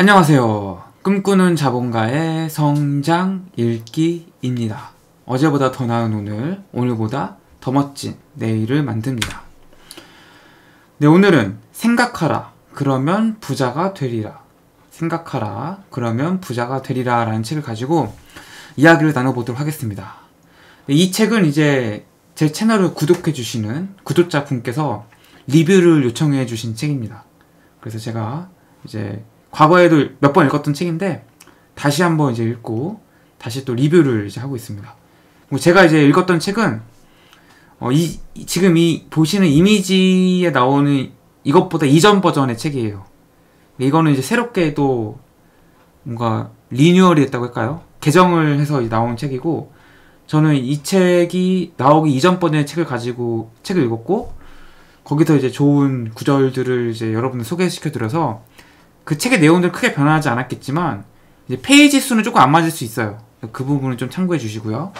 안녕하세요. 꿈꾸는 자본가의 성장 읽기입니다. 어제보다 더 나은 오늘, 오늘보다 더 멋진 내일을 만듭니다. 네, 오늘은 생각하라. 그러면 부자가 되리라. 생각하라. 그러면 부자가 되리라. 라는 책을 가지고 이야기를 나눠보도록 하겠습니다. 네, 이 책은 이제 제 채널을 구독해 주시는 구독자 분께서 리뷰를 요청해 주신 책입니다. 그래서 제가 이제 과거에도 몇 번 읽었던 책인데 다시 한번 이제 읽고 다시 또 리뷰를 이제 하고 있습니다. 제가 이제 읽었던 책은 어, 이 지금 이 보시는 이미지에 나오는 이것보다 이전 버전의 책이에요. 이거는 이제 새롭게 또 뭔가 리뉴얼이 됐다고 할까요? 개정을 해서 나온 책이고 저는 이 책이 나오기 이전 버전의 책을 가지고 책을 읽었고 거기서 이제 좋은 구절들을 이제 여러분들 소개시켜 드려서 그 책의 내용들 크게 변하지 않았겠지만 이제 페이지 수는 조금 안 맞을 수 있어요. 그 부분은 좀 참고해 주시고요.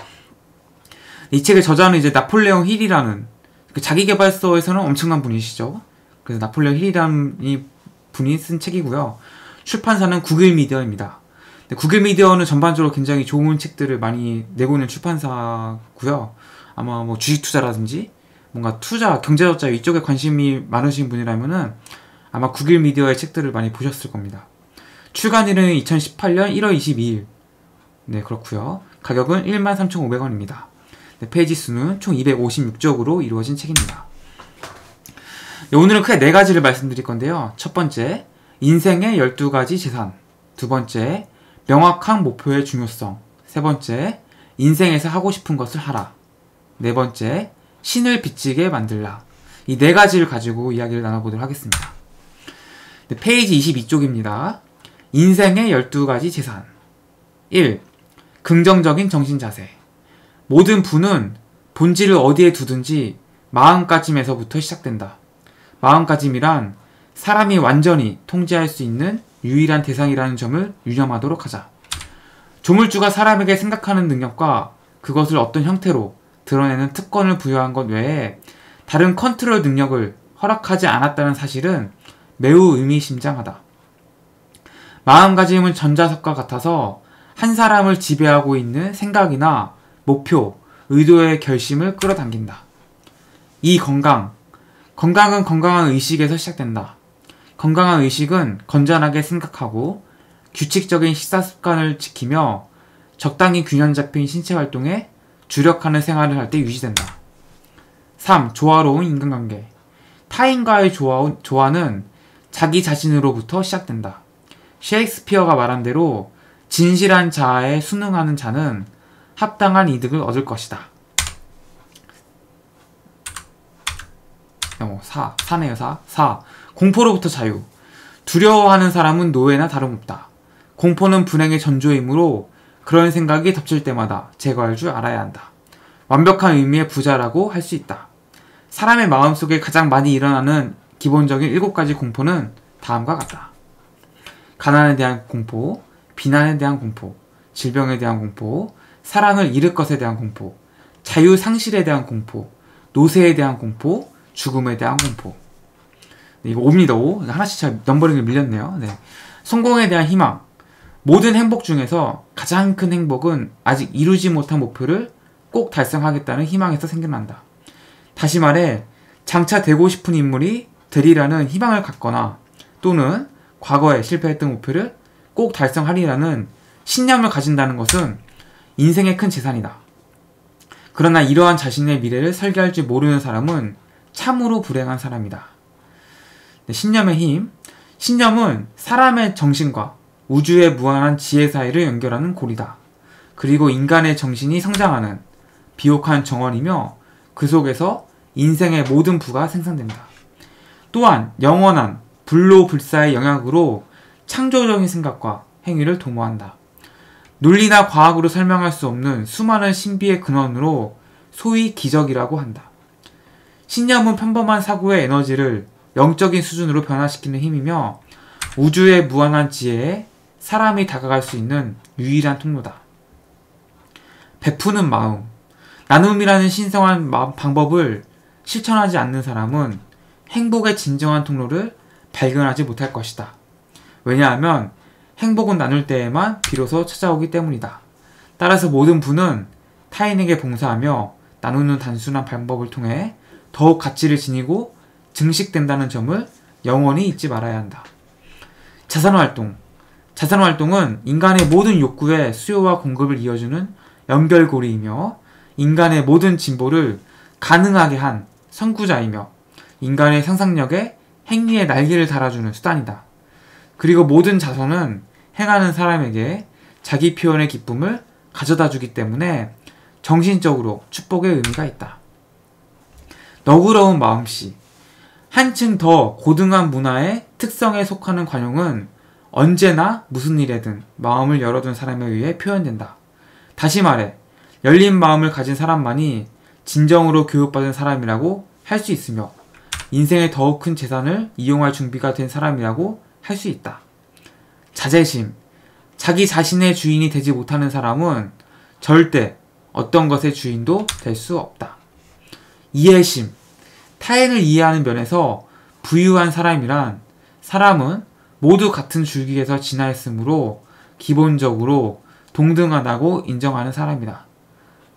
이 책의 저자는 이제 나폴레옹 힐이라는 그 자기개발서에서는 엄청난 분이시죠. 그래서 나폴레옹 힐이라는 분이 쓴 책이고요. 출판사는 국일미디어입니다. 국일미디어는 전반적으로 굉장히 좋은 책들을 많이 내고 있는 출판사고요. 아마 뭐 주식 투자라든지 뭔가 투자, 경제적자 이쪽에 관심이 많으신 분이라면은 아마 구글 미디어의 책들을 많이 보셨을 겁니다. 출간일은 2018년 1월 22일. 네, 그렇고요. 가격은 13,500원입니다. 네, 페이지 수는 총 256쪽으로 이루어진 책입니다. 네, 오늘은 크게 네 가지를 말씀드릴 건데요. 첫 번째, 인생의 12가지 재산. 두 번째, 명확한 목표의 중요성. 세 번째, 인생에서 하고 싶은 것을 하라. 네 번째, 신을 빚지게 만들라. 이 네 가지를 가지고 이야기를 나눠보도록 하겠습니다. 네, 페이지 22쪽입니다. 인생의 12가지 재산. 1. 긍정적인 정신 자세. 모든 부는 본질을 어디에 두든지 마음가짐에서부터 시작된다. 마음가짐이란 사람이 완전히 통제할 수 있는 유일한 대상이라는 점을 유념하도록 하자. 조물주가 사람에게 생각하는 능력과 그것을 어떤 형태로 드러내는 특권을 부여한 것 외에 다른 컨트롤 능력을 허락하지 않았다는 사실은 매우 의미심장하다. 마음가짐은 전자석과 같아서 한 사람을 지배하고 있는 생각이나 목표, 의도의 결심을 끌어당긴다. 이 건강. 건강은 건강한 의식에서 시작된다. 건강한 의식은 건전하게 생각하고 규칙적인 식사 습관을 지키며 적당히 균형 잡힌 신체 활동에 주력하는 생활을 할 때 유지된다. 3. 조화로운 인간관계. 타인과의 조화, 조화는 자기 자신으로부터 시작된다. 셰익스피어가 말한 대로 진실한 자아에 순응하는 자는 합당한 이득을 얻을 것이다. 어, 4. 4네요, 4. 4. 공포로부터 자유. 두려워하는 사람은 노예나 다름없다. 공포는 불행의 전조이므로 그런 생각이 덮칠 때마다 제거할 줄 알아야 한다. 완벽한 의미의 부자라고 할 수 있다. 사람의 마음속에 가장 많이 일어나는 기본적인 7가지 공포는 다음과 같다. 가난에 대한 공포, 비난에 대한 공포, 질병에 대한 공포, 사랑을 잃을 것에 대한 공포, 자유 상실에 대한 공포, 노쇠에 대한 공포, 죽음에 대한 공포. 네, 이거 5입니다, 5. 하나씩 잘 넘버링을 밀렸네요. 네. 성공에 대한 희망. 모든 행복 중에서 가장 큰 행복은 아직 이루지 못한 목표를 꼭 달성하겠다는 희망에서 생겨난다. 다시 말해, 장차 되고 싶은 인물이 되리라는 희망을 갖거나 또는 과거에 실패했던 목표를 꼭 달성하리라는 신념을 가진다는 것은 인생의 큰 재산이다. 그러나 이러한 자신의 미래를 설계할 줄 모르는 사람은 참으로 불행한 사람이다. 네, 신념의 힘. 신념은 사람의 정신과 우주의 무한한 지혜 사이를 연결하는 고리다. 그리고 인간의 정신이 성장하는 비옥한 정원이며 그 속에서 인생의 모든 부가 생성된다. 또한 영원한 불로불사의 영향으로 창조적인 생각과 행위를 도모한다. 논리나 과학으로 설명할 수 없는 수많은 신비의 근원으로 소위 기적이라고 한다. 신념은 평범한 사고의 에너지를 영적인 수준으로 변화시키는 힘이며 우주의 무한한 지혜에 사람이 다가갈 수 있는 유일한 통로다. 베푸는 마음. 나눔이라는 신성한 방법을 실천하지 않는 사람은 행복의 진정한 통로를 발견하지 못할 것이다. 왜냐하면 행복은 나눌 때에만 비로소 찾아오기 때문이다. 따라서 모든 부는 타인에게 봉사하며 나누는 단순한 방법을 통해 더욱 가치를 지니고 증식된다는 점을 영원히 잊지 말아야 한다. 자산활동. 자산활동은 인간의 모든 욕구의 수요와 공급을 이어주는 연결고리이며 인간의 모든 진보를 가능하게 한 선구자이며 인간의 상상력에 행위의 날개를 달아주는 수단이다. 그리고 모든 자선은 행하는 사람에게 자기 표현의 기쁨을 가져다 주기 때문에 정신적으로 축복의 의미가 있다. 너그러운 마음씨. 한층 더 고등한 문화의 특성에 속하는 관용은 언제나 무슨 일에든 마음을 열어둔 사람에 의해 표현된다. 다시 말해, 열린 마음을 가진 사람만이 진정으로 교육받은 사람이라고 할 수 있으며 인생의 더욱 큰 재산을 이용할 준비가 된 사람이라고 할 수 있다. 자제심. 자기 자신의 주인이 되지 못하는 사람은 절대 어떤 것의 주인도 될 수 없다. 이해심. 타인을 이해하는 면에서 부유한 사람이란 사람은 모두 같은 줄기에서 진화했으므로 기본적으로 동등하다고 인정하는 사람이다.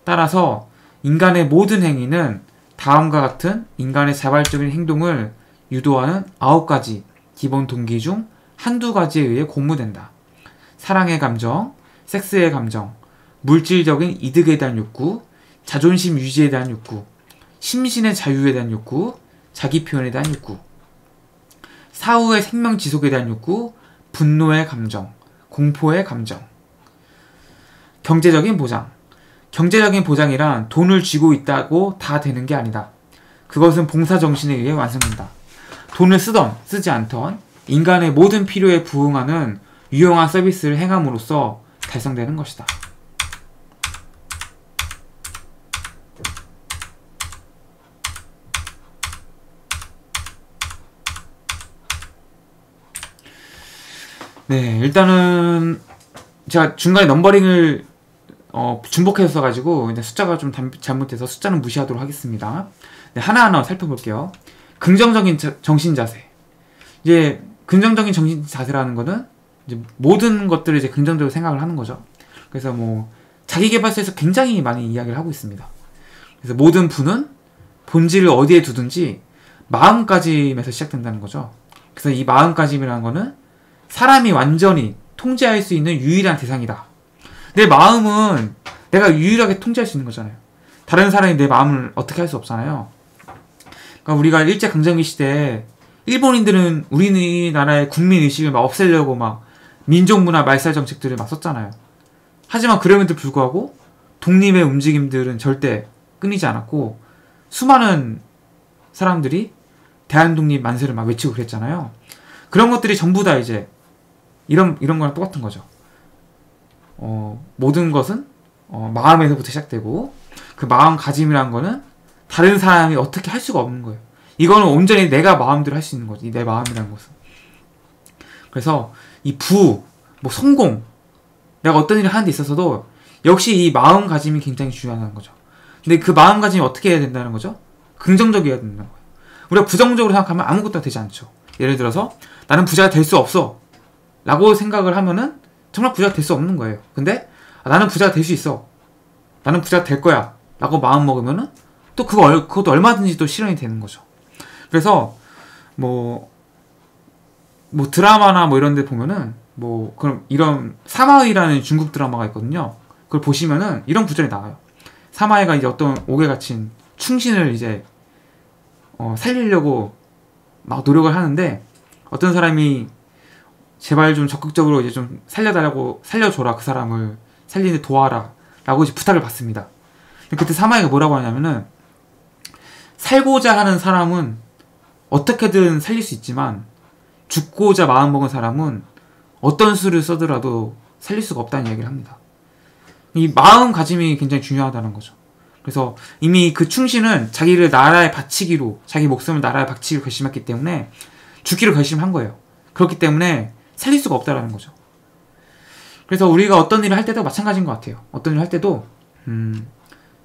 따라서 인간의 모든 행위는 다음과 같은 인간의 자발적인 행동을 유도하는 아홉 가지 기본 동기 중 한두 가지에 의해 고무된다. 사랑의 감정, 섹스의 감정, 물질적인 이득에 대한 욕구, 자존심 유지에 대한 욕구, 심신의 자유에 대한 욕구, 자기 표현에 대한 욕구, 사후의 생명 지속에 대한 욕구, 분노의 감정, 공포의 감정, 경제적인 보장. 경제적인 보장이란 돈을 쥐고 있다고 다 되는 게 아니다. 그것은 봉사 정신에 의해 완성된다. 돈을 쓰던 쓰지 않던 인간의 모든 필요에 부응하는 유용한 서비스를 행함으로써 달성되는 것이다. 네, 일단은 제가 중간에 넘버링을 어, 중복해서 가지고 이제 숫자가 좀 잘못돼서 숫자는 무시하도록 하겠습니다. 네, 하나하나 살펴볼게요. 긍정적인 자, 정신 자세. 이제 긍정적인 정신 자세라는 거는 이제 모든 것들을 이제 긍정적으로 생각을 하는 거죠. 그래서 뭐 자기 개발서에서 굉장히 많이 이야기를 하고 있습니다. 그래서 모든 부는 본질을 어디에 두든지 마음가짐에서 시작된다는 거죠. 그래서 이 마음가짐이라는 거는 사람이 완전히 통제할 수 있는 유일한 대상이다. 내 마음은 내가 유일하게 통제할 수 있는 거잖아요. 다른 사람이 내 마음을 어떻게 할 수 없잖아요. 그러니까 우리가 일제 강점기 시대 일본인들은 우리나라의 국민 의식을 막 없애려고 막 민족 문화 말살 정책들을 막 썼잖아요. 하지만 그럼에도 불구하고 독립의 움직임들은 절대 끊이지 않았고 수많은 사람들이 대한 독립 만세를 막 외치고 그랬잖아요. 그런 것들이 전부 다 이제 이런 이런 거랑 똑같은 거죠. 어, 모든 것은 어, 마음에서부터 시작되고 그 마음가짐이란 거는 다른 사람이 어떻게 할 수가 없는 거예요. 이거는 온전히 내가 마음대로 할 수 있는 거지. 내 마음이라는 것은. 그래서 이 부, 뭐 성공, 내가 어떤 일을 하는 데 있어서도 역시 이 마음가짐이 굉장히 중요하다는 거죠. 근데 그 마음가짐이 어떻게 해야 된다는 거죠? 긍정적이어야 된다는 거예요. 우리가 부정적으로 생각하면 아무것도 되지 않죠. 예를 들어서 나는 부자가 될 수 없어. 라고 생각을 하면은 정말 부자가 될 수 없는 거예요. 근데 아, 나는 부자가 될 수 있어. 나는 부자가 될 거야. 라고 마음 먹으면은 또 그거 그것도 얼마든지 또 실현이 되는 거죠. 그래서 뭐뭐 뭐 드라마나 뭐 이런 데 보면은 뭐 그럼 이런 사마의라는 중국 드라마가 있거든요. 그걸 보시면은 이런 구절이 나와요. 사마이가 이제 어떤 옥에 갇힌 충신을 이제 어, 살리려고 막 노력을 하는데 어떤 사람이 제발 좀 적극적으로 이제 좀 살려달라고 살려줘라 그 사람을 살리는 도와라 라고 이제 부탁을 받습니다. 그때 사마이가 뭐라고 하냐면은 살고자 하는 사람은 어떻게든 살릴 수 있지만 죽고자 마음먹은 사람은 어떤 수를 써더라도 살릴 수가 없다는 이야기를 합니다. 이 마음가짐이 굉장히 중요하다는 거죠. 그래서 이미 그 충신은 자기를 나라에 바치기로 자기 목숨을 나라에 바치기로 결심했기 때문에 죽기로 결심한 거예요. 그렇기 때문에 살릴 수가 없다라는 거죠. 그래서 우리가 어떤 일을 할 때도 마찬가지인 것 같아요. 어떤 일을 할 때도 음,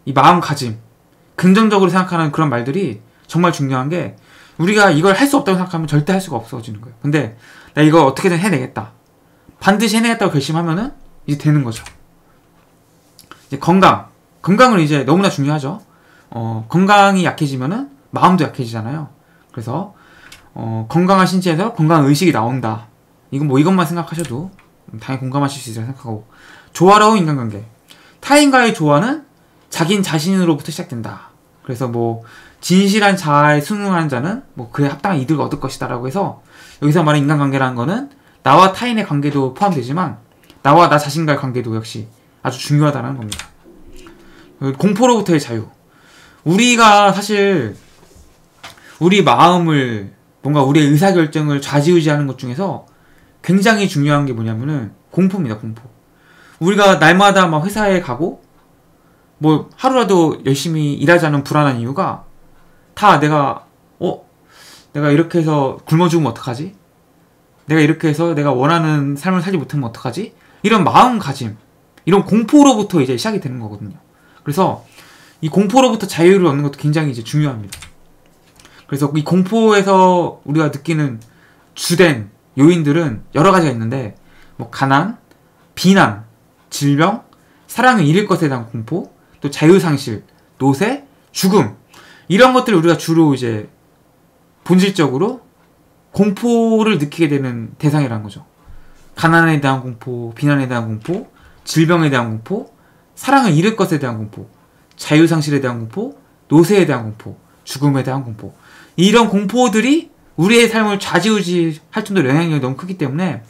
이 마음가짐, 긍정적으로 생각하는 그런 말들이 정말 중요한 게 우리가 이걸 할 수 없다고 생각하면 절대 할 수가 없어지는 거예요. 근데 나 이거 어떻게든 해내겠다. 반드시 해내겠다고 결심하면은 이제 되는 거죠. 이제 건강. 건강은 이제 너무나 중요하죠. 어, 건강이 약해지면은 마음도 약해지잖아요. 그래서 어, 건강한 신체에서 건강 의식이 나온다. 이건 뭐 이것만 생각하셔도 당연히 공감하실 수 있다고 생각하고 조화로운 인간관계. 타인과의 조화는 자긴 자신으로부터 시작된다. 그래서 뭐 진실한 자아에 순응하는 자는 뭐 그에 합당한 이득을 얻을 것이다라고 해서 여기서 말하는 인간관계라는 거는 나와 타인의 관계도 포함되지만 나와 나 자신과의 관계도 역시 아주 중요하다는 겁니다. 공포로부터의 자유. 우리가 사실 우리 마음을 뭔가 우리의 의사결정을 좌지우지하는 것 중에서 굉장히 중요한 게 뭐냐면은 공포입니다, 공포. 우리가 날마다 막 회사에 가고 뭐 하루라도 열심히 일하자는 불안한 이유가 다 내가 어 내가 이렇게 해서 굶어 죽으면 어떡하지? 내가 이렇게 해서 내가 원하는 삶을 살지 못하면 어떡하지? 이런 마음가짐, 이런 공포로부터 이제 시작이 되는 거거든요. 그래서 이 공포로부터 자유를 얻는 것도 굉장히 이제 중요합니다. 그래서 이 공포에서 우리가 느끼는 주된 요인들은 여러 가지가 있는데 뭐 가난, 비난, 질병, 사랑을 잃을 것에 대한 공포, 또 자유 상실, 노쇠, 죽음 이런 것들을 우리가 주로 이제 본질적으로 공포를 느끼게 되는 대상이라는 거죠. 가난에 대한 공포, 비난에 대한 공포, 질병에 대한 공포, 사랑을 잃을 것에 대한 공포, 자유상실에 대한 공포, 노쇠에 대한 공포, 죽음에 대한 공포. 이런 공포들이 우리의 삶을 좌지우지 할 정도로 영향력이 너무 크기 때문에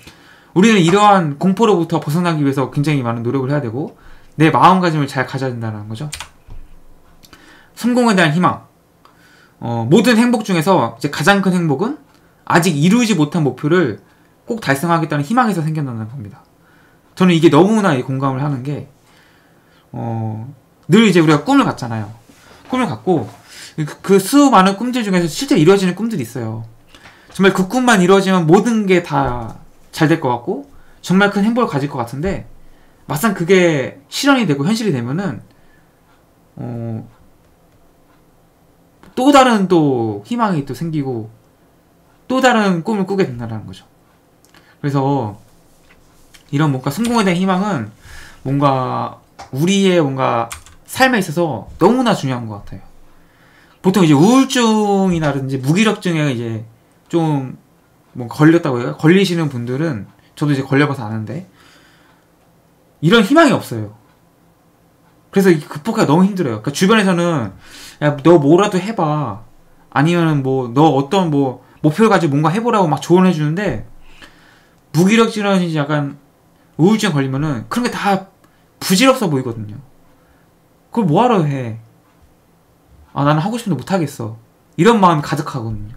우리는 이러한 공포로부터 벗어나기 위해서 굉장히 많은 노력을 해야 되고 내 마음가짐을 잘 가져야 된다는 거죠. 성공에 대한 희망. 어, 모든 행복 중에서 이제 가장 큰 행복은 아직 이루지 못한 목표를 꼭 달성하겠다는 희망에서 생겨나는 겁니다. 저는 이게 너무나 공감을 하는 게, 어, 늘 이제 우리가 꿈을 갖잖아요. 꿈을 갖고, 그, 그 수많은 꿈들 중에서 실제 이루어지는 꿈들이 있어요. 정말 그 꿈만 이루어지면 모든 게 다 잘 될 것 같고, 정말 큰 행복을 가질 것 같은데, 막상 그게 실현이 되고 현실이 되면은, 어, 또 다른 또 희망이 또 생기고, 또 다른 꿈을 꾸게 된다는 거죠. 그래서 이런 뭔가 성공에 대한 희망은 뭔가 우리의 뭔가 삶에 있어서 너무나 중요한 것 같아요. 보통 이제 우울증이나든지 무기력증에 이제 좀 뭐 걸렸다고 해요. 걸리시는 분들은 저도 이제 걸려봐서 아는데 이런 희망이 없어요. 그래서 극복하기가 너무 힘들어요. 그러니까 주변에서는 야 너 뭐라도 해봐. 아니면 뭐 너 어떤 뭐 목표를 가지고 뭔가 해보라고 막 조언해 주는데 무기력 질환이 약간 우울증 걸리면은 그런 게 다 부질없어 보이거든요. 그걸 뭐하러 해? 아 나는 하고 싶은데 못하겠어. 이런 마음이 가득하거든요.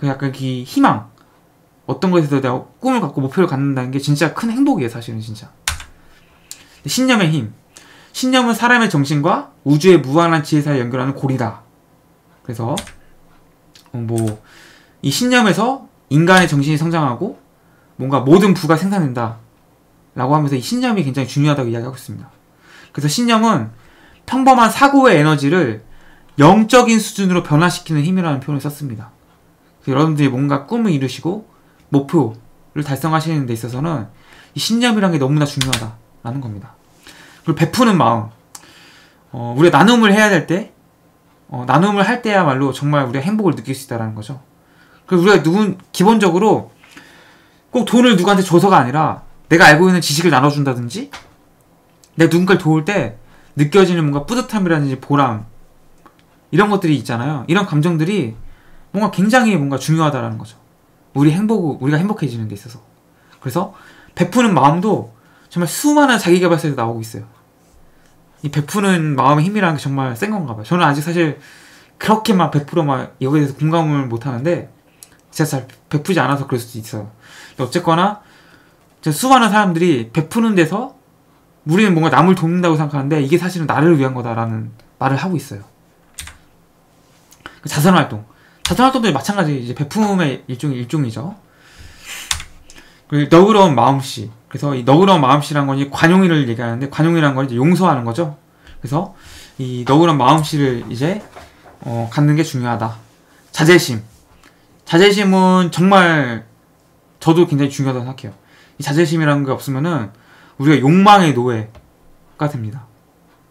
그 약간 그 희망 어떤 것에서 내가 꿈을 갖고 목표를 갖는다는 게 진짜 큰 행복이에요 사실은 진짜. 신념의 힘. 신념은 사람의 정신과 우주의 무한한 지혜 사이 연결하는 고리다. 그래서 어, 뭐이 신념에서 인간의 정신이 성장하고 뭔가 모든 부가 생산된다. 라고 하면서 이 신념이 굉장히 중요하다고 이야기하고 있습니다. 그래서 신념은 평범한 사고의 에너지를 영적인 수준으로 변화시키는 힘이라는 표현을 썼습니다. 여러분들이 뭔가 꿈을 이루시고 목표를 달성하시는 데 있어서는 이 신념이라는 게 너무나 중요하다라는 겁니다. 그리고 베푸는 마음. 어, 우리가 나눔을 해야 될 때, 어, 나눔을 할 때야말로 정말 우리가 행복을 느낄 수 있다는 거죠. 그리고 우리가 누군 기본적으로 꼭 돈을 누구한테 줘서가 아니라 내가 알고 있는 지식을 나눠준다든지 내가 누군가를 도울 때 느껴지는 뭔가 뿌듯함이라든지 보람 이런 것들이 있잖아요. 이런 감정들이 뭔가 굉장히 뭔가 중요하다라는 거죠. 우리 행복, 우리가 행복해지는 데 있어서. 그래서 베푸는 마음도 정말 수많은 자기개발서에서 나오고 있어요. 이 베푸는 마음의 힘이라는 게 정말 센 건가 봐요. 저는 아직 사실 그렇게 막 100%막 여기에 대해서 공감을 못 하는데 제가 잘 베푸지 않아서 그럴 수도 있어요. 어쨌거나 수많은 사람들이 베푸는 데서 우리는 뭔가 남을 돕는다고 생각하는데 이게 사실은 나를 위한 거다라는 말을 하고 있어요. 그 자선활동. 자선활동도 마찬가지 이제 베품의 일종 일종이죠. 그 너그러운 마음씨. 그래서 이 너그러운 마음씨란 건 관용이를 얘기하는데 관용이란 건 이제 용서하는 거죠. 그래서 이 너그러운 마음씨를 이제 어, 갖는 게 중요하다. 자제심. 자제심은 정말 저도 굉장히 중요하다고 생각해요. 이 자제심이라는 게 없으면은 우리가 욕망의 노예가 됩니다.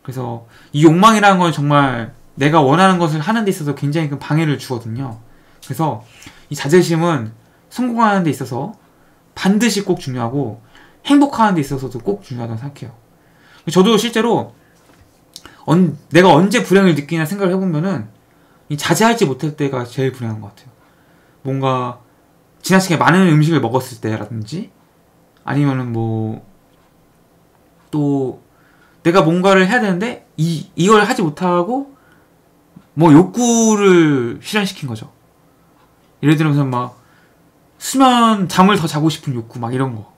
그래서 이 욕망이라는 건 정말 내가 원하는 것을 하는 데 있어서 굉장히 큰 방해를 주거든요. 그래서 이 자제심은 성공하는 데 있어서 반드시 꼭 중요하고 행복하는 데 있어서도 꼭 중요하다고 생각해요. 저도 실제로 언, 내가 언제 불행을 느끼냐 생각을 해보면은 이 자제하지 못할 때가 제일 불행한 것 같아요. 뭔가 지나치게 많은 음식을 먹었을 때라든지 아니면은 뭐 또 내가 뭔가를 해야 되는데 이 이걸 하지 못하고 뭐 욕구를 실현시킨 거죠. 예를 들면서 막 수면 잠을 더 자고 싶은 욕구 막 이런 거.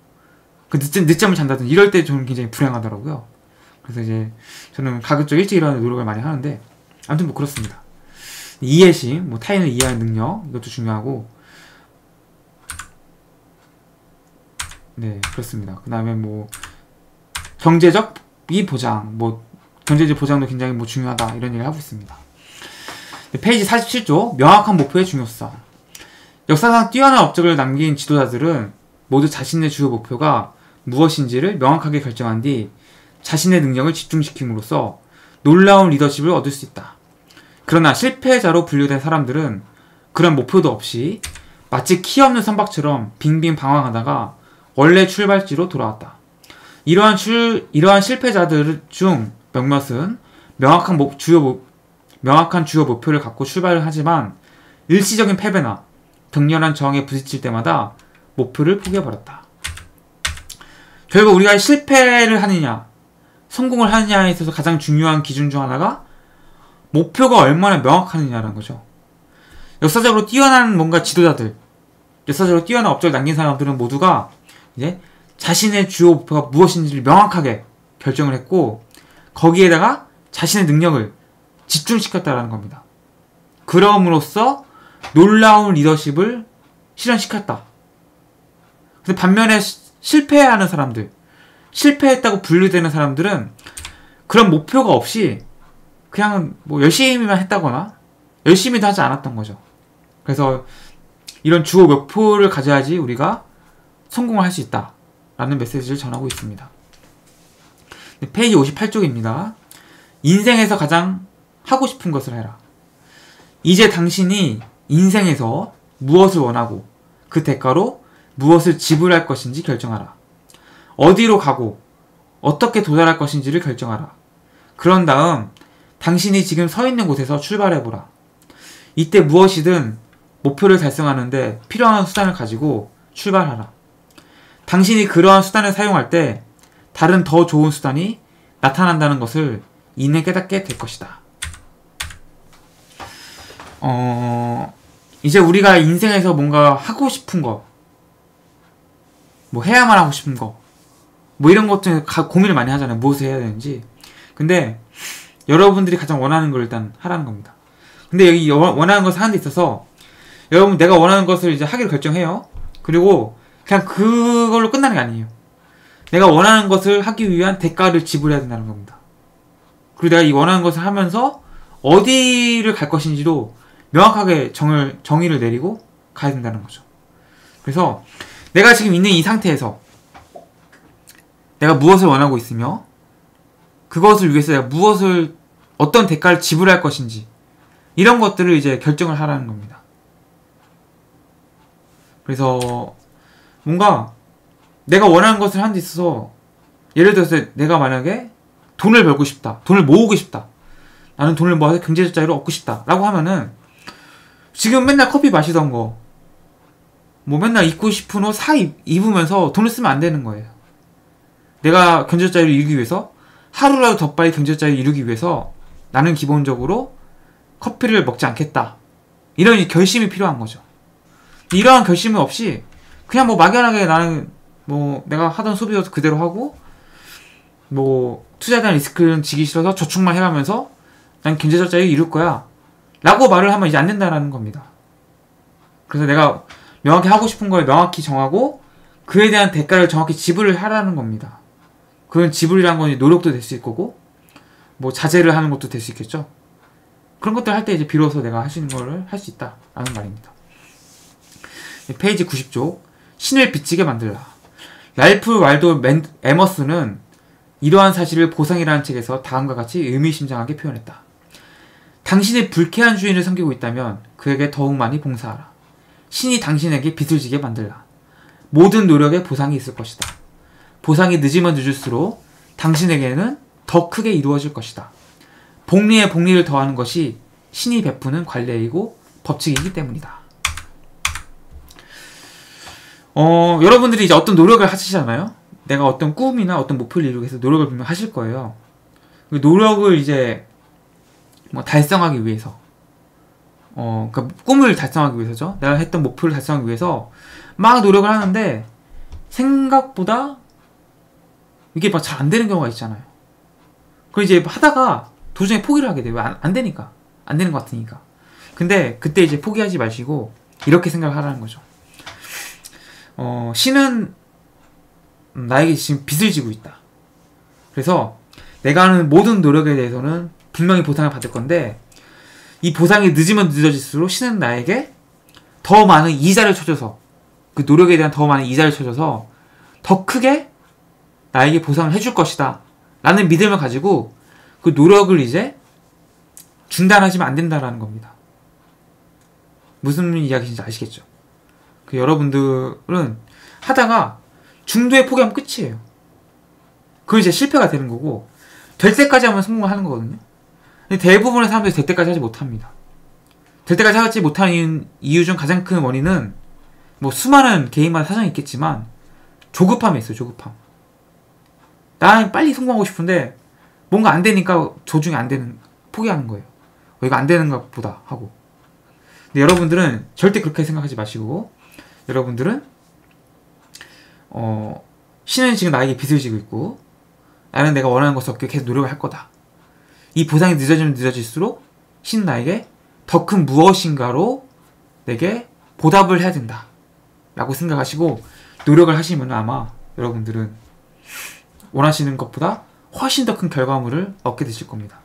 그 늦잠, 늦잠을 잔다든지 이럴 때 저는 굉장히 불행하더라고요. 그래서 이제 저는 가급적 일찍 일어나는 노력을 많이 하는데 아무튼 뭐 그렇습니다. 이해심, 뭐 타인을 이해하는 능력 이것도 중요하고 네 그렇습니다. 그 다음에 뭐 경제적 이 보장, 뭐 경제적 보장도 굉장히 뭐 중요하다 이런 얘기를 하고 있습니다. 네, 페이지 47조 명확한 목표의 중요성. 역사상 뛰어난 업적을 남긴 지도자들은 모두 자신의 주요 목표가 무엇인지를 명확하게 결정한 뒤 자신의 능력을 집중시킴으로써 놀라운 리더십을 얻을 수 있다. 그러나 실패자로 분류된 사람들은 그런 목표도 없이 마치 키 없는 선박처럼 빙빙 방황하다가 원래 출발지로 돌아왔다. 이러한 출, 이러한 실패자들 중 몇몇은 명확한 목, 주요, 명확한 주요 목표를 갖고 출발을 하지만 일시적인 패배나 격렬한 저항에 부딪힐 때마다 목표를 포기해버렸다. 결국 우리가 실패를 하느냐, 성공을 하느냐에 있어서 가장 중요한 기준 중 하나가 목표가 얼마나 명확하느냐라는 거죠. 역사적으로 뛰어난 뭔가 지도자들, 역사적으로 뛰어난 업적을 남긴 사람들은 모두가 이제 자신의 주요 목표가 무엇인지를 명확하게 결정을 했고 거기에다가 자신의 능력을 집중시켰다라는 겁니다. 그럼으로써 놀라운 리더십을 실현시켰다. 근데 반면에 실패하는 사람들, 실패했다고 분류되는 사람들은 그런 목표가 없이 그냥 뭐 열심히만 했다거나 열심히도 하지 않았던 거죠. 그래서 이런 주요 목표를 가져야지 우리가 성공을 할 수 있다. 라는 메시지를 전하고 있습니다. 페이지 58쪽입니다. 인생에서 가장 하고 싶은 것을 해라. 이제 당신이 인생에서 무엇을 원하고 그 대가로 무엇을 지불할 것인지 결정하라. 어디로 가고 어떻게 도달할 것인지를 결정하라. 그런 다음 당신이 지금 서 있는 곳에서 출발해보라. 이때 무엇이든 목표를 달성하는데 필요한 수단을 가지고 출발하라. 당신이 그러한 수단을 사용할 때 다른 더 좋은 수단이 나타난다는 것을 이내 깨닫게 될 것이다. 어, 이제 우리가 인생에서 뭔가 하고 싶은 거, 뭐 해야만 하고 싶은 거, 뭐 이런 것들 고민을 많이 하잖아요. 무엇을 해야 되는지. 근데 여러분들이 가장 원하는 걸 일단 하라는 겁니다. 근데 여기 원하는 것을 하는 데 있어서 여러분 내가 원하는 것을 이제 하기로 결정해요. 그리고 그냥 그걸로 끝나는 게 아니에요. 내가 원하는 것을 하기 위한 대가를 지불해야 된다는 겁니다. 그리고 내가 이 원하는 것을 하면서 어디를 갈 것인지도 명확하게 정을, 정의를 내리고 가야 된다는 거죠. 그래서 내가 지금 있는 이 상태에서 내가 무엇을 원하고 있으며 그것을 위해서 내가 무엇을 어떤 대가를 지불할 것인지 이런 것들을 이제 결정을 하라는 겁니다. 그래서 뭔가 내가 원하는 것을 하는 데 있어서 예를 들어서 내가 만약에 돈을 벌고 싶다. 돈을 모으고 싶다. 나는 돈을 모아서 경제적 자유를 얻고 싶다. 라고 하면은 지금 맨날 커피 마시던 거, 뭐 맨날 입고 싶은 옷 사 입으면서 돈을 쓰면 안 되는 거예요. 내가 경제적 자유를 이루기 위해서 하루라도 더 빨리 경제적 자유를 이루기 위해서 나는 기본적으로 커피를 먹지 않겠다. 이런 결심이 필요한 거죠. 이러한 결심이 없이 그냥 뭐 막연하게 나는 뭐 내가 하던 소비도 그대로 하고 뭐 투자에 대한 리스크는 지기 싫어서 저축만 해가면서 난 경제적 자유 이룰 거야. 라고 말을 하면 이제 안 된다라는 겁니다. 그래서 내가 명확히 하고 싶은 걸 명확히 정하고 그에 대한 대가를 정확히 지불을 하라는 겁니다. 그건 지불이란 건 노력도 될 수 있고 뭐 자제를 하는 것도 될 수 있겠죠. 그런 것들 할 때 이제 비로소 내가 하시는 거를 할 수 있다라는 말입니다. 페이지 90쪽 신을 빚지게 만들라. 랄프 왈도 맨, 에머스는 이러한 사실을 보상이라는 책에서 다음과 같이 의미심장하게 표현했다. 당신이 불쾌한 주인을 섬기고 있다면 그에게 더욱 많이 봉사하라. 신이 당신에게 빚을 지게 만들라. 모든 노력에 보상이 있을 것이다. 보상이 늦으면 늦을수록 당신에게는 더 크게 이루어질 것이다. 복리에 복리를 더하는 것이 신이 베푸는 관례이고 법칙이기 때문이다. 어, 여러분들이 이제 어떤 노력을 하시잖아요? 내가 어떤 꿈이나 어떤 목표를 이루기 위해서 노력을 분명 하실 거예요. 그 노력을 이제 뭐 달성하기 위해서, 어, 그러니까 꿈을 달성하기 위해서죠. 내가 했던 목표를 달성하기 위해서 막 노력을 하는데 생각보다 이게 막 잘 안 되는 경우가 있잖아요. 그 이제 하다가 도중에 포기를 하게 돼요. 안, 안 되니까. 안 되는 것 같으니까. 근데 그때 이제 포기하지 마시고 이렇게 생각을 하라는 거죠. 어, 신은 나에게 지금 빚을 지고 있다. 그래서 내가 하는 모든 노력에 대해서는 분명히 보상을 받을 건데 이 보상이 늦으면 늦어질수록 신은 나에게 더 많은 이자를 쳐줘서 그 노력에 대한 더 많은 이자를 쳐줘서 더 크게 나에게 보상을 해줄 것이다. 라는 믿음을 가지고 그 노력을 이제 중단하시면 안 된다라는 겁니다. 무슨 이야기인지 아시겠죠? 그 여러분들은 하다가 중도에 포기하면 끝이에요. 그건 이제 실패가 되는 거고 될 때까지 하면 성공을 하는 거거든요. 대부분의 사람들이 될 때까지 하지 못합니다. 될 때까지 하지 못하는 이유 중 가장 큰 원인은 뭐 수많은 개인마다 사정이 있겠지만 조급함에 있어요. 조급함. 나는 빨리 성공하고 싶은데 뭔가 안 되니까 조중에 안 되는 포기하는 거예요. 어, 이거 안 되는 것보다 하고. 근데 여러분들은 절대 그렇게 생각하지 마시고 여러분들은 어 신은 지금 나에게 빚을 지고 있고 나는 내가 원하는 것을 얻기 계속 노력을 할 거다. 이 보상이 늦어지면 늦어질수록 신은 나에게 더 큰 무엇인가로 내게 보답을 해야 된다. 라고 생각하시고 노력을 하시면 아마 여러분들은 원하시는 것보다 훨씬 더 큰 결과물을 얻게 되실 겁니다.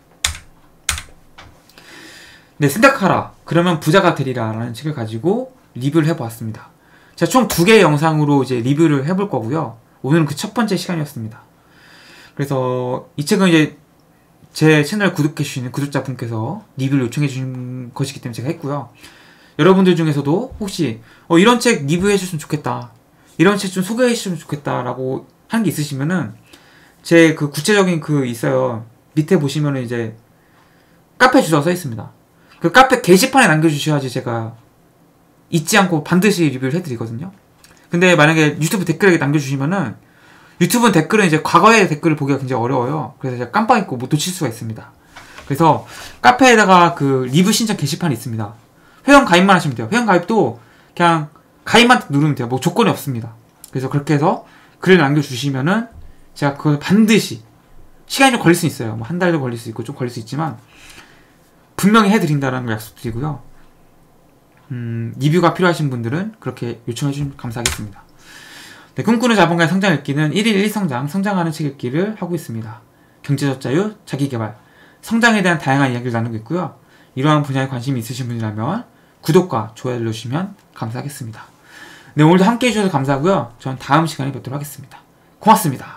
네, 생각하라. 그러면 부자가 되리라. 라는 책을 가지고 리뷰를 해보았습니다. 자, 총두 개의 영상으로 이제 리뷰를 해볼 거고요. 오늘은 그 첫 번째 시간이었습니다. 그래서 이 책은 이제 제 채널 구독해 주시는 구독자분께서 리뷰를 요청해 주신 것이기 때문에 제가 했고요. 여러분들 중에서도 혹시 어, 이런 책 리뷰해 주셨으면 좋겠다. 이런 책 좀 소개해 주셨으면 좋겠다라고 하는 게 있으시면은 제 그 구체적인 그 있어요. 밑에 보시면은 이제 카페 주소가 써 있습니다. 그 카페 게시판에 남겨주셔야지 제가 잊지 않고 반드시 리뷰를 해드리거든요. 근데 만약에 유튜브 댓글에 남겨주시면은 유튜브 댓글은 이제 과거의 댓글을 보기가 굉장히 어려워요. 그래서 제가 깜빡 잊고 못 놓칠 수가 있습니다. 그래서 카페에다가 그 리뷰 신청 게시판이 있습니다. 회원 가입만 하시면 돼요. 회원 가입도 그냥 가입만 누르면 돼요. 뭐 조건이 없습니다. 그래서 그렇게 해서 글을 남겨주시면은 제가 그걸 반드시 시간이 좀 걸릴 수 있어요. 뭐 한 달도 걸릴 수 있고 좀 걸릴 수 있지만 분명히 해드린다는 걸 약속드리고요. 음, 리뷰가 필요하신 분들은 그렇게 요청해 주시면 감사하겠습니다. 네, 꿈꾸는 자본가의 성장 읽기는 1일 1성장, 성장하는 책 읽기를 하고 있습니다. 경제적 자유, 자기개발, 성장에 대한 다양한 이야기를 나누고 있고요. 이러한 분야에 관심이 있으신 분이라면 구독과 좋아요를 눌러주시면 감사하겠습니다. 네, 오늘도 함께 해주셔서 감사하고요. 전 다음 시간에 뵙도록 하겠습니다. 고맙습니다.